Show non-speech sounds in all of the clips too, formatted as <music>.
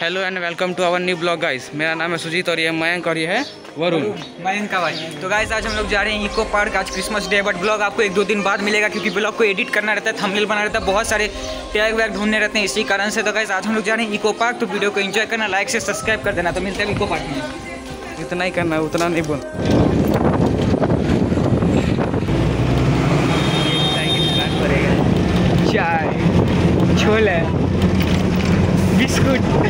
Hello and welcome to our new blog guys मेरा नाम है सुजीत और ये मयंक और ये है वरुण मयंक का भाई तो गाइस आज हम लोग जा रहे हैं इको पार्क आज क्रिसमस डे बट ब्लॉग आपको एक दो दिन बाद मिलेगा क्योंकि ब्लॉग को एडिट करना रहता है थंबनेल बना रहता है बहुत सारे टैग वैग ढूँढने रहते हैं इसी कारण से तो गाइस आज हम लोग जा रहे हैं इको पार्क तो वीडियो को एंजॉय करना लाइक से सब्सक्राइब कर देना तो मिलते हैं इको पार्क में इतना ही करना है उतना नहीं बोल चाय छोले बिस्कुट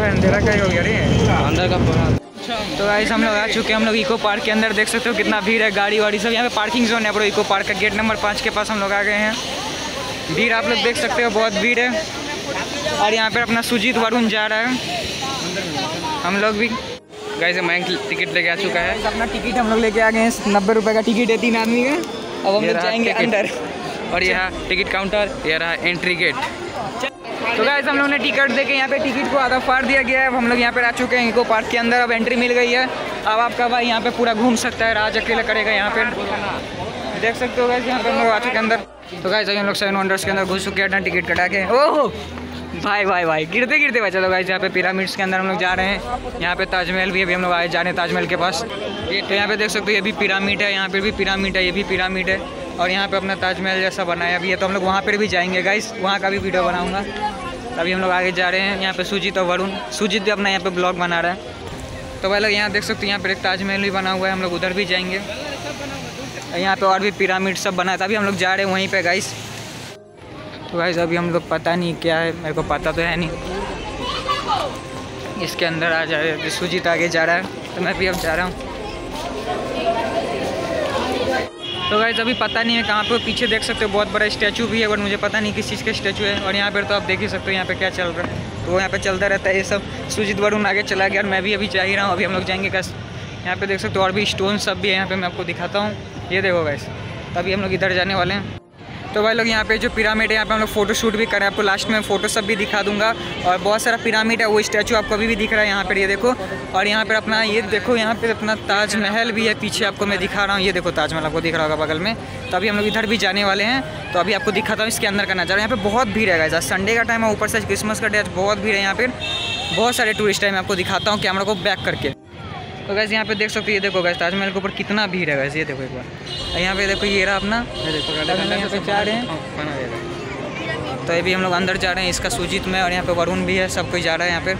अंधेरा का हो गया रे अंदर का पढ़ा तो गाइस हम लोग आ चुके हैं हम लोग इको पार्क के अंदर। देख सकते हो कितना भीड़ है गाड़ी वाड़ी सब यहाँ पे पार्किंग जोन है इको पार्क का गेट नंबर पाँच के पास हम लोग आ गए हैं। भीड़ आप लोग देख सकते हो बहुत भीड़ है। और यहाँ पे अपना सुजीत वरुण जा रहा है। हम लोग भी गाइस मयंक टिकट लेके आ चुका है। अपना टिकट हम लोग लेके आ गए हैं नब्बे रुपये का टिकट है तीन आदमी का। अब हम लोग जाएँगे। अंदर। और यह टिकट काउंटर ये रहा एंट्री गेट तो गाइस हम लोग ने टिकट देके यहाँ पे टिकट को आधा फाड़ दिया गया है। अब हम लोग यहाँ पे आ चुके हैं इको पार्क के अंदर। अब एंट्री मिल गई है। अब आपका भाई यहाँ पे पूरा घूम सकता है राज अकेला करेगा यहाँ पे। देख सकते हो गाइस यहाँ पे हम लोग आ चुके हैं अंदर। तो गाइस अभी हम लोग सेवन वंडर्स के अंदर घुस चुके हैं टिकट कटा के। ओहो! भाई भाई भाई, गिरते गिरते भाई। चलो गाइस यहाँ पे पिरामिड्स के अंदर हम लोग जा रहे हैं। यहाँ पे ताजमहल भी अभी हम लोग आए, जा रहे हैं ताजमहल के पास। ये तो यहाँ पे देख सकते हो, ये भी पिरामिड है, यहाँ पे भी पिरामिड है, ये भी पिरामिड है। और यहाँ पे अपना ताजमहल जैसा बनाया भी है तो हम लोग वहाँ पर भी जाएँगे गाइस वहाँ का भी वीडियो बनाऊँगा। अभी हम लोग आगे जा रहे हैं, यहाँ पर सुजीत और वरुण। सुजीत भी अपना यहाँ पर ब्लॉग बना रहा है। तो भाई लोग यहाँ देख सकते हो, यहाँ पर एक ताजमहल भी बना हुआ है, हम लोग उधर भी जाएँगे। यहाँ पे और भी पिरामिड सब बना है, तभी हम लोग जा रहे हैं वहीं पे गाइस तो गाइस अभी हम लोग पता नहीं क्या है, मेरे को पता तो है नहीं। इसके अंदर आ जा रहे हैं सुजीत आगे जा रहा है तो मैं भी अब जा रहा हूँ। तो गाइस अभी पता नहीं है कहाँ पे, पीछे देख सकते हो, बहुत बड़ा स्टैचू भी है बट मुझे पता नहीं किस चीज़ का स्टैचू है, और यहाँ पर तो आप देख ही सकते हो यहाँ पे क्या चल रहा है। तो वो यहाँ पे चलता रहता है ये सब। सुजीत वरुण आगे चला गया, और मैं भी अभी जा ही रहा हूँ, अभी हम लोग जाएँगे कस यहाँ पे देख सकते हो, और भी स्टोन सब भी है, यहाँ पे मैं आपको दिखाता हूँ। ये देखो गाइस तभी हम लोग इधर जाने वाले हैं। तो भाई लोग, यहाँ पे जो पिरामिड है, यहाँ पे हम लोग फ़ोटो शूट भी करें आपको लास्ट में फ़ोटो सब भी दिखा दूँगा। और बहुत सारा पिरामिड है, वो स्टैचू आपको अभी भी दिख रहा है यहाँ पर ये देखो। और यहाँ पर अपना, ये देखो, यहाँ पे अपना ताजमहल भी है, पीछे आपको मैं दिखा रहा हूँ। ये देखो, ताजमहल आपको दिख रहा होगा बगल में। तो अभी हम लोग इधर भी जाने वाले हैं। तो अभी आपको दिखाता हूँ, इसके अंदर का नज़ारा। यहाँ पे बहुत भीड़ है आज संडे का टाइम है, ऊपर से क्रिसमस का डे बहुत भीड़ है यहाँ पर बहुत सारे टूरिस्ट है मैं आपको दिखाता हूँ कैमरा को बैक करके। तो गैस यहाँ पे देख सकते हो ये देखो गैस ताजमहल के ऊपर कितना भीड़ है गैस ये देखो एक बार। यहाँ पे देखो ये रहा अपना ये देखो ताजमहल जा रहे हैं। तो अभी हम लोग अंदर जा रहे हैं इसका सुजीत में और यहाँ पे वरुण भी है सब कोई जा रहा है यहाँ पे।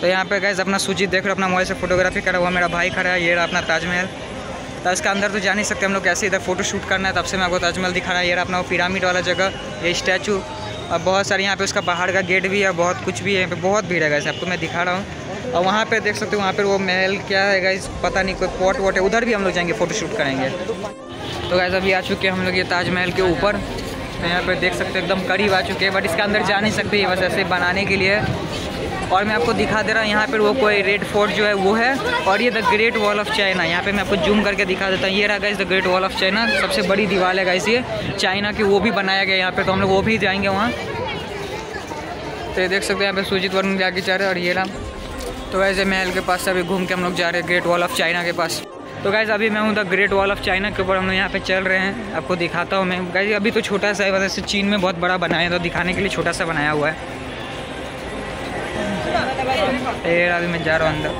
तो यहाँ पे गैस अपना सुजीत देख रहे हो अपना मोबाइल से फोटोग्राफी करा हुआ मेरा भाई खड़ा है ये रहा अपना ताजमहल। तो इसका अंदर तो जा नहीं सकते हम लोग कैसे इधर फ़ोटो शूट करना है तब से मैं आपको ताजमहल दिखा रहा है। ये रहा अपना वो पिरामिड वाला जगह ये स्टैचू और बहुत सारे यहाँ पे उसका बाहर का गेट भी है बहुत कुछ भी है यहाँ पे बहुत भीड़ है गैस आपको मैं दिखा रहा हूँ। और वहाँ पे देख सकते हो, वहाँ पे वो महल क्या है गाइस पता नहीं कोई पॉट वॉट है। उधर भी हम लोग जाएँगे फ़ोटो शूट करेंगे। तो गाइस अभी आ चुके हैं हम लोग ये ताजमहल के ऊपर। तो यहाँ पे देख सकते हो, एकदम करीब आ चुके हैं बट इसके अंदर जा नहीं सकते ये बस ऐसे बनाने के लिए। और मैं आपको दिखा दे रहा हूँ, यहाँ पर वो कोई रेड फोर्ट जो है, वो है। और ये the great wall of China यहाँ पे मैं आपको जूम करके दिखा देता हूँ। ये रहा guys the great wall of China सबसे बड़ी दीवार है गाइस ये। चाइना की वो भी बनाया गया यहाँ पे तो हम लोग वो भी जाएँगे वहाँ। तो ये देख सकते हैं, यहाँ पे सुजीत वरुण भी आगे जा रहे और ये रहा तो वैसे महल के पास अभी घूम के हम लोग जा रहे हैं ग्रेट वॉल ऑफ़ चाइना के पास। तो गाइज़ अभी मैं हूँ the great wall of China के ऊपर। हम लोग यहाँ पे चल रहे हैं। आपको दिखाता हूँ मैं। गाइज़ अभी तो छोटा सा है वजह से चीन में बहुत बड़ा बनाया तो दिखाने के लिए छोटा सा बनाया हुआ है। अभी मैं जा रहा हूँ अंदर।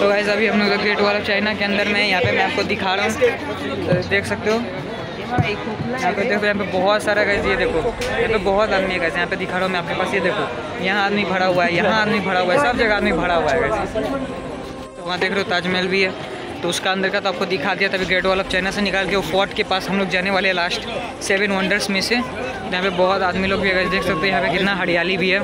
तो गाइज़ अभी हम लोग ग्रेट वॉल ऑफ़ चाइना के अंदर में यहाँ पे मैं आपको दिखा रहा हूँ। तो देख सकते हो। यहाँ पे देखो यहाँ पे बहुत सारा गैस ये देखो। यहाँ पे बहुत आदमी है गैस यहाँ पे दिखा रहा हूँ मैं आपके पास ये देखो। यहाँ आदमी भरा हुआ है यहाँ आदमी भरा हुआ है सब जगह आदमी भरा हुआ है गैस तो वहाँ देख रहे हो ताजमहल भी है। तो उसका अंदर का तो आपको दिखा दिया तभी ग्रेट वॉल ऑफ़ चाइना से निकाल के वो फोर्ट के पास हम लोग जाने वाले हैं लास्ट सेवन वंडर्स में से। यहाँ पे बहुत आदमी लोग भी है देख सकते हो यहाँ पे कितना हरियाली भी है।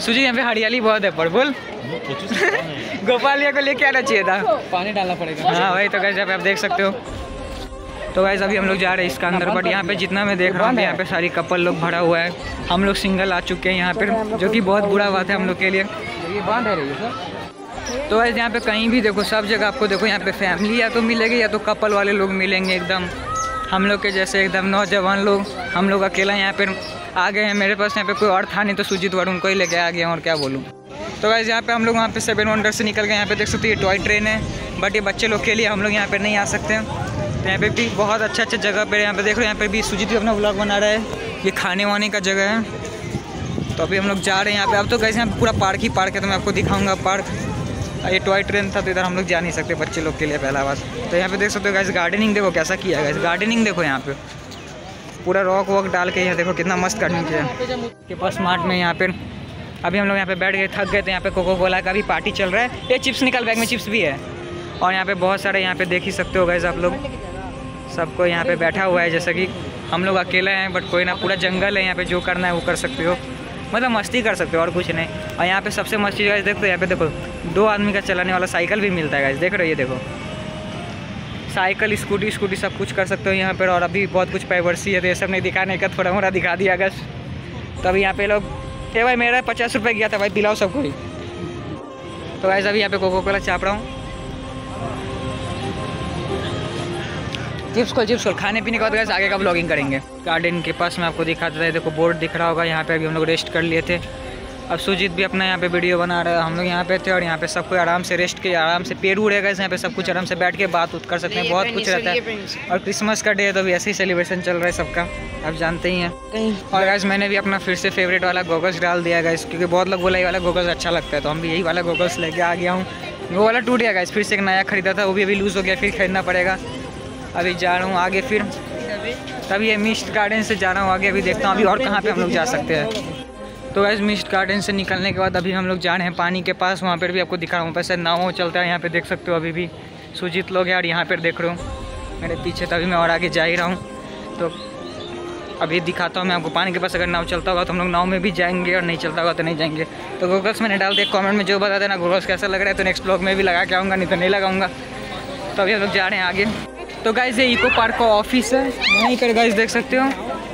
सुजी यहाँ पे हरियाली बहुत है पर बोल। <laughs> गोपालिया को लेके आना चाहिए था। पानी डालना पड़ेगा। हाँ वही तो कैसे आप देख सकते हो। तो गाइज़ अभी हम लोग जा रहे हैं इसका अंदर बट यहाँ पे जितना मैं देख रहा हूँ यहाँ पे सारी कपल लोग भरा हुआ है। हम लोग सिंगल आ चुके हैं यहाँ पे जो कि बहुत बुरा बात है हम लोग के लिए। है तो गाइज़ यहाँ पे कहीं भी देखो सब जगह आपको देखो यहाँ पे फैमिली या तो मिलेगी या तो कपल वाले लोग मिलेंगे एकदम। हम लोग के जैसे एकदम नौजवान लोग हम लोग अकेला यहाँ पे आ गए हैं मेरे पास यहाँ पे कोई और था नहीं तो सुजीत वरुण को ही लेके आ गया और क्या बोलूँ। तो वैसे यहाँ पे हम लोग वहाँ पे सेवन वंडर से निकल गए यहाँ पे देख सकते हो ये टॉय ट्रेन है बट ये बच्चे लोग के लिए हम लोग यहाँ पे नहीं आ सकते हैं। तो यहाँ पे भी बहुत अच्छा अच्छा जगह पर यहाँ पे देख रहे हो, यहाँ पे भी सुजीत भी अपना ब्लॉग बना रहा है। ये खाने वाने का जगह है। तो अभी हम लोग जा रहे हैं यहाँ पे। अब तो कैसे यहाँ पूरा पार्क ही पार्क है तो मैं आपको दिखाऊँगा पार्क ये टॉय ट्रेन था तो इधर हम लोग जा नहीं सकते बच्चे लोग के लिए पहला बात। तो यहाँ पे देख सकते हो गैस गार्डनिंग देखो कैसा किया है गार्डनिंग देखो यहाँ पे। पूरा रॉक वॉक डाल के यहाँ देखो कितना मस्त गार्डनिंग किया के पास स्मार्ट में यहाँ पे। अभी हम लोग यहाँ पे बैठ गए, थक गए थे यहाँ पे कोको कोला का भी पार्टी चल रहा है। ये चिप्स निकल बैग में चिप्स भी है। और यहाँ पे बहुत सारे यहाँ पे देख ही सकते हो गए आप लोग। सबको यहाँ पे बैठा हुआ है, जैसा कि हम लोग अकेले हैं बट कोई ना, पूरा जंगल है यहाँ पे, जो करना है वो कर सकते हो। मतलब मस्ती कर सकते हो और कुछ नहीं। और यहाँ पे सबसे मस्त चीज़ देखो यहाँ पे देखो, दो आदमी का चलाने वाला साइकिल भी मिलता है देख रहे ये देखो। साइकिल, स्कूटी स्कूटी सब कुछ कर सकते हो यहाँ पर और अभी बहुत कुछ प्राइवर्सी है तो ये सब नहीं दिखाने का, थोड़ा मोड़ा दिखा दिया अगस्त तो अभी यहाँ पे लोग, ए भाई मेरा पचास रुपये गया था भाई पिलाओ सबको ही। तो गाइस अभी यहाँ पे कोको कोला चाप रहा हूँ। चिप्स खोल चिप्स खोल। खाने पीने के बाद गैस आगे का ब्लॉगिंग करेंगे। गार्डन के पास मैं आपको दिखा देता है। देखो बोर्ड दिख रहा होगा। यहाँ पे अभी हम लोग रेस्ट कर लिए थे। अब सुजीत भी अपना यहाँ पे वीडियो बना रहा है। हम लोग यहाँ पे थे और यहाँ पे सब कोई आराम से रेस्ट के आराम से पेड़ उड़ेगा यहाँ पे सब कुछ आराम से बैठ के बात उत कर सकते हैं। बहुत कुछ रहता है। और क्रिसमस का डे है तो अभी ऐसे ही सेलिब्रेशन चल रहा है सबका। आप जानते ही हैं। और गैस मैंने भी अपना फिर से फेवरेट वाला गोगल्स डाल दिया गैस क्योंकि बहुत लोग बोला ये वाला गोगल्स अच्छा लगता है। तो हम भी यही वाला गोगल्स लेके आ गया हूँ। वो वाला टूट गया गैस फिर से एक नया खरीदा था वो भी अभी लूज़ हो गया फिर खरीदना पड़ेगा। अभी जा रहा हूँ आगे फिर। तभी ये मिस्ट गार्डन से जा रहा हूँ आगे, अभी देखता हूँ अभी और कहाँ पे हम लोग जा सकते हैं। तो वैसे मिस्ट गार्डन से निकलने के बाद अभी हम लोग जा रहे हैं पानी के पास, वहाँ पर भी आपको दिखा रहा हूँ। पैसे नाव चलता है, यहाँ पर देख सकते हो अभी भी। सुजीत लोग और यहाँ पर देख रहे हूँ। मेरे पीछे तभी मैं और आगे जा ही रहा हूँ। तो अभी दिखाता हूँ मैं आपको, पानी के पास अगर नाव चलता होगा तो हम लोग नाव में भी जाएँगे और नहीं चलता होगा तो नहीं जाएँगे। तो गूगल्स मैंने डाल दिया कमेंट में जो बता देना गूगल्स कैसा लग रहा है तो नेक्स्ट ब्लॉग में भी लगा के आऊँगा, नहीं तो नहीं लगाऊँगा। तो अभी हम लोग जा रहे हैं आगे। तो गाइज़ ये इको पार्क का ऑफ़िस है। यहीं पर गाइज़ देख सकते हो।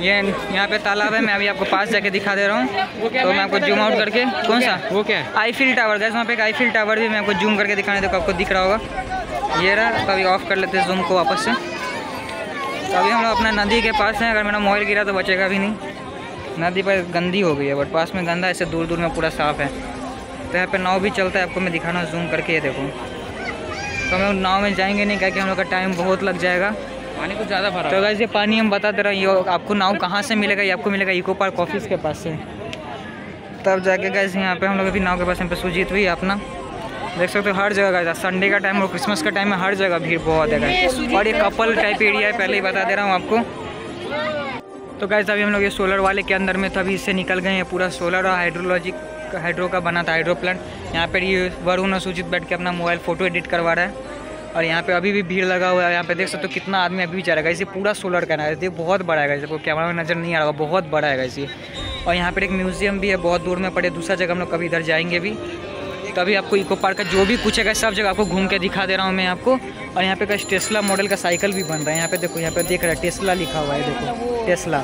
ये यहाँ पे तालाब है मैं अभी आपको पास जाके दिखा दे रहा हूँ। तो मैं आपको जूम आउट करके कौन सा? वो क्या है? आईफिल टावर गैस वहाँ पे एक आईफिल टावर भी मैं आपको जूम करके दिखाने देखो आपको दिख रहा होगा। ये रहा तो अभी ऑफ़ कर लेते हैं जूम को वापस से। तो अभी हम लोग अपना नदी के पास हैं अगर मेरा मोबाइल गिरा तो बचेगा भी नहीं। नदी पर गंदी हो गई है बट पास में गंदा ऐसे दूर दूर में पूरा साफ़ है। तो यहाँ पे नाव भी चलता है आपको मैं दिखाना जूम करके ये देखो। तो हम लोग नाव में जाएँगे नहीं क्योंकि हम लोग का टाइम बहुत लग जाएगा। पानी कुछ ज़्यादा भरा। तो गैस ये पानी हम बता दे रहे हैं आपको नाव कहाँ से मिलेगा? ये आपको मिलेगा इको पार्क ऑफ़िस के पास से। तब जाके गैस यहाँ पे हम लोग अभी नाव के पास यहाँ पे सुजीत हुई अपना। देख सकते हो हर जगह गैस संडे का टाइम और क्रिसमस का टाइम में हर जगह भीड़ बहुत है गैस और ये कपल टाइप एरिया है पहले ही बता दे रहा हूँ आपको। तो गैस अभी हम लोग ये सोलर वाले के अंदर में तभी इससे निकल गए हैं पूरा सोलर और हाइड्रोलॉजिक हाइड्रो का बना था हाइड्रो प्लांट यहाँ पर ये वरुण सुजीत बैठ के अपना मोबाइल फ़ोटो एडिट करवा रहा है। और यहाँ पे अभी भी भीड़ लगा हुआ है, यहाँ पे देख सकते हो कितना आदमी अभी भी जा रहा है। इसे पूरा सोलर का है बहुत बड़ा है आपको कैमरा में नज़र नहीं आ रहा बहुत बड़ा है इसे और यहाँ पर एक म्यूज़ियम भी है, बहुत दूर में पड़े, दूसरा जगह हम लोग कभी इधर जाएँगे भी। तो अभी आपको इको पार्क का जो भी कुछ है सब जगह आपको घूम के दिखा दे रहा हूँ मैं आपको। और यहाँ पे का टेस्ला मॉडल का साइकिल भी बन रहा है। यहाँ पे देखो, यहाँ पे देख रहा है टेस्ला लिखा हुआ है, देखो टेस्ला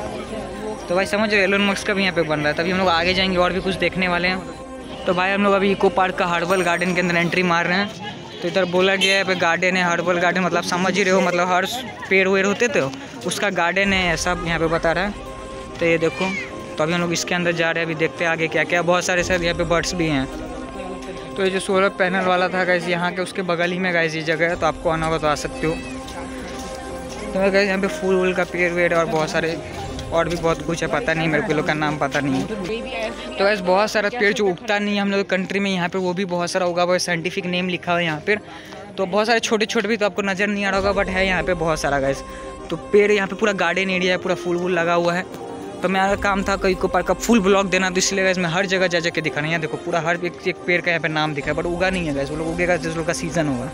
तो भाई समझ रहे एलोन मक्स का भी यहाँ पे बन रहा है। तभी हम लोग आगे जाएँगे, और भी कुछ देखने वाले हैं। तो भाई हम लोग अभी इको पार्क का हर्बल गार्डन के अंदर एंट्री मार रहे हैं। तो इधर बोला गया है, भाई गार्डन है हर्बल गार्डन मतलब समझ ही रहे हो मतलब हर पेड़ वेड़ होते थे उसका गार्डन है, सब यहाँ पे बता रहा है। तो ये देखो तो अभी हम लोग इसके अंदर जा रहे हैं, अभी देखते हैं आगे क्या क्या, बहुत सारे सर यहाँ पे बर्ड्स भी हैं। तो ये जो सोलर पैनल वाला था गैस यहाँ के उसके बगल ही में गैस ये जगह है तो आपको आना होगा तो आ सकते हो। तो गैस यहाँ पे फूल वूल का पेड़ वेड़ और बहुत सारे और भी बहुत कुछ है पता नहीं मेरे को लोग का नाम पता नहीं है। तो वैसे बहुत सारा पेड़ जो उगता नहीं है हम लोग कंट्री में यहाँ पर वो भी बहुत सारा उगा हुआ है साइंटिफिक नेम लिखा हुआ है यहाँ पर तो बहुत सारे छोटे छोटे भी तो आपको नज़र नहीं आ रहा होगा बट है यहाँ पे बहुत सारा गैस तो पेड़ यहाँ पे पूरा गार्डन एरिया है पूरा फूल वूल लगा हुआ है। तो मेरा काम था कई को पर का फुल ब्लॉक देना तो इसलिए गैस मैं हर जगह जा जा दिखा दिखाना यहाँ देखो पूरा हर एक, एक पेड़ का यहाँ पे नाम दिखा है बट उगा नहीं है गैस वो लोग उगेगा जिस लोग का सीज़न होगा।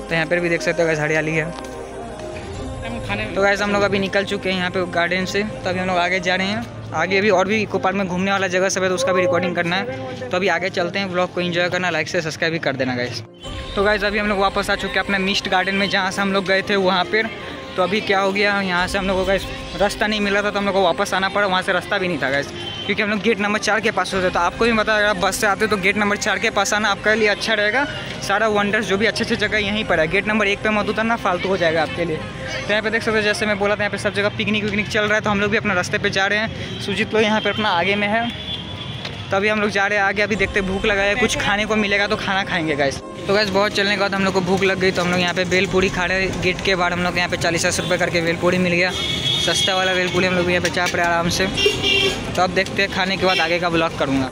तो यहाँ पर भी देख सकते हो गैस हरियाली है। तो गैस हम लोग अभी निकल चुके हैं यहाँ पे गार्डन से। तो अभी हम लोग आगे जा रहे हैं। आगे अभी और भी इको पार्क में घूमने वाला जगह सब है तो उसका भी रिकॉर्डिंग करना है। तो अभी आगे चलते हैं ब्लॉग को इन्जॉय करना लाइक से सब्सक्राइब भी कर देना गैस तो गैस अभी हम लोग वापस आ चुके हैं अपने मिस्ट गार्डन में, जहाँ से हम लोग गए थे वहाँ पर तो अभी क्या हो गया, यहाँ से हम लोग को गैस रास्ता नहीं मिला था तो हम लोग को वापस आना पड़ा, वहाँ से रास्ता भी नहीं था गैस क्योंकि हम लोग गेट नंबर चार के पास होते हैं। तो आपको भी पता अगर आप बस से आते हो तो गेट नंबर चार के पास आना आपके लिए अच्छा रहेगा। सारा वंडर्स जो भी अच्छे अच्छे जगह यहीं पर है। गेट नंबर एक पे मत उतरना, फालतू हो जाएगा आपके लिए। तो यहाँ पे देख सकते हो, जैसे मैं बोला था, यहाँ पे सब जगह पिकनिक विकनिक चल रहा है तो हम लोग भी अपने रास्ते पर जा रहे हैं। सुजीत लोग यहाँ पर अपना आगे में है। तो अभी हम लोग जा रहे हैं आगे, अभी देखते भूख लगा है। कुछ खाने को मिलेगा तो खाना खाएँगे गैस तो गैस बहुत चलने के बाद हम लोग को भूख लग गई तो हम लोग यहाँ पे बेल पूड़ी खा रहे गेट के बाद हम लोग यहाँ पे चालीस अस्सी रुपये करके बेल पूड़ी मिल गया। सस्ता वाला बेल हम लोग यहाँ पे चाप रहे हैं आराम से। तो अब देखते हैं खाने के बाद आगे का ब्लॉग करूँगा।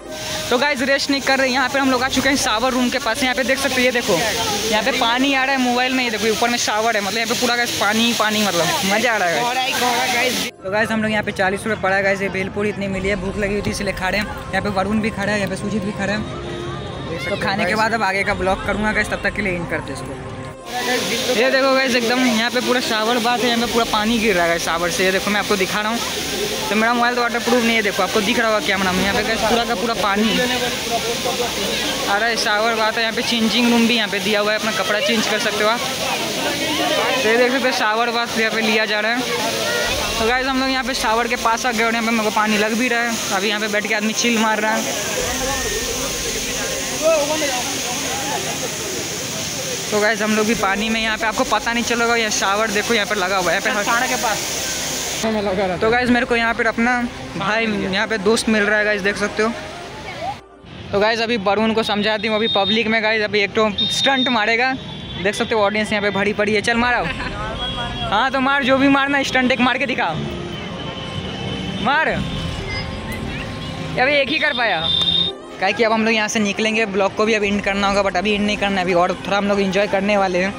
तो गाइज़ रेस्ट नहीं कर रहे यहाँ पे हम लोग आ चुके हैं शावर रूम के पास। यहाँ पे देख सकते ये देखो यहाँ पे पानी आ रहा है मोबाइल में ये देखो ऊपर में शावर है मतलब यहाँ पे पूरा गैस पानी ही पानी मतलब मज़ा आ रहा है तो गाइज़ हम लोग यहाँ पे चालीस रुपये पड़ा गए ये भेलपूरी इतनी मिली है भूख लगी हुई थी इसलिए खा रहे हैं। यहाँ पे वरुण भी खड़ा है यहाँ पे सुजीत भी खड़ा है। तो खाने के बाद अब आगे का ब्लॉग करूँगा गैस तब तक के लिए इन करते इसको। ये देखो गैस एकदम यहाँ पे पूरा शावर बात है, यहाँ पे पूरा पानी गिर रहा है शावर से। ये देखो, मैं आपको दिखा रहा हूँ। तो मेरा मोबाइल तो वाटर प्रूफ नहीं है, देखो, आपको दिख रहा होगा कैमरा में। यहाँ पे गैस पूरा का पूरा पानी। अरे शावर बात है, यहाँ पे चेंजिंग रूम भी यहाँ पे दिया हुआ है, अपना कपड़ा चेंज कर सकते हो आप। तो ये देख सकते शावर बात यहाँ पे लिया जा रहा है। तो गाइज़ हम लोग यहाँ पे शावर के पास आ गए और यहाँ पे मेरे को पानी लग भी रहा है। अभी यहाँ पे बैठ के आदमी चिल मार रहा है। तो गाइज़ हम लोग भी पानी में यहाँ पे आपको पता नहीं चलेगा यहाँ शावर देखो यहाँ पे लगा हुआ है यहाँ पे के पास। तो गाइज़ मेरे को यहाँ पे अपना भाई यहाँ पे दोस्त मिल रहा है गाइज़ देख सकते हो। तो गाइज़ अभी वरुण को समझाती हूँ अभी पब्लिक में गाइज़ अभी एक तो स्टंट मारेगा। देख सकते हो ऑडियंस यहाँ पे भरी पड़ी है। चल मारो। हाँ तो मार जो भी मारना स्टंट एक मार के दिखाओ। मार। अभी एक ही कर पाया। क्या कि अब हम लोग यहाँ से निकलेंगे, ब्लॉग को भी अब इंड करना होगा बट अभी इंड नहीं करना है, अभी और थोड़ा हम लोग इन्जॉय करने वाले हैं।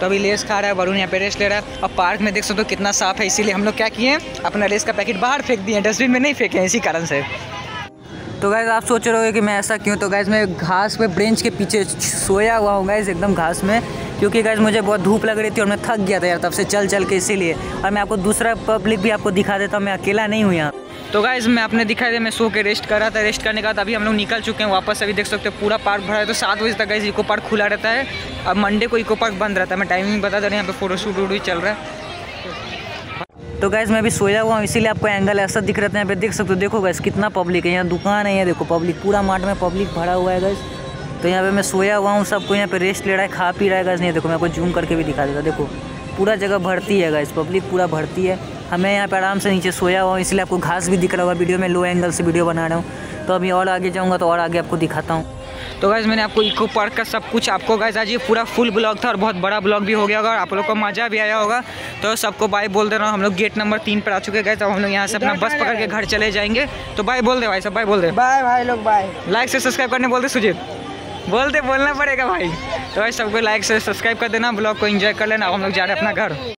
तो अभी लेस खा रहा है, वरुण यहाँ पे रेस्ट ले रहा है। अब पार्क में देख सकते हो कितना साफ़ है, इसीलिए हम लोग क्या किए अपना लेस का पैकेट बाहर फेंक दिए डस्टबिन में नहीं फेंके इसी कारण से। तो गैस आप सोच रहे हो कि मैं ऐसा क्यों? तो गैस मैं घास पे ब्रेंच के पीछे सोया हुआ हूँ गैस एकदम घास में। क्योंकि गैस मुझे बहुत धूप लग रही थी और मैं थक गया था यार तब से चल चल के इसीलिए। और मैं आपको दूसरा पब्लिक भी आपको दिखा देता हूँ, मैं अकेला नहीं हूँ यहाँ। तो गाइज़ मैं अपने दिखाई दे मैं सो के रेस्ट कर रहा था। रेस्ट करने के बाद अभी हम लोग निकल चुके हैं वापस। अभी देख सकते हो, पूरा पार्क भरा है। तो सात बजे तक गाइज़ इको पार्क खुला रहता है। अब मंडे को इको पार्क बंद रहता है। मैं टाइमिंग बता दे रहा हूँ, यहाँ पे फ़ोटो शूट वूट भी चल रहा है। तो गैस मैं अभी सोया हुआ हूँ, इसीलिए आपको एंगल ऐसा दिख रहा था। यहाँ पे देख सकते हो, देखो गैस कितना पब्लिक है। यहाँ दुकान है, यहाँ देखो पब्लिक पूरा मार्ट में पब्लिक भरा हुआ है गैस तो यहाँ पे मैं सोया हुआ हूँ, सबको यहाँ पे रेस्ट ले रहा है, खा पी रहा है गैस नहीं, देखो, मैं आपको जूम करके भी दिखा देता देखो, पूरा जगह भरती है गैस पब्लिक पूरा भरती है। हमें यहाँ पर आराम से नीचे सोया हुआ हूँ इसलिए आपको घास भी दिख रहा होगा वीडियो में लो एंगल से वीडियो बना रहा हूँ। तो अभी और आगे जाऊँगा तो और आगे आपको दिखाता हूँ। तो गैस मैंने आपको इको पार्क का सब कुछ आपको गैस आज ये पूरा फुल ब्लॉग था और बहुत बड़ा ब्लॉग भी हो गया होगा और आप लोग को मज़ा भी आया होगा। तो सबको बाय बोल दे रहा हूँ हम लोग गेट नंबर तीन पर आ चुके गए तो हम लोग यहाँ से अपना बस पकड़ के घर चले जाएँगे। तो बाय बोल दे भाई सब बाय बोल दे। बाय भाई लोग बाय लाइक से सब्सक्राइब करने बोलते सुजीत। बोलते बोलना पड़ेगा भाई। तो भाई सबको लाइक से सब्सक्राइब कर देना ब्लॉग को इन्जॉय कर लेना हम लोग जा रहे हैं अपना घर।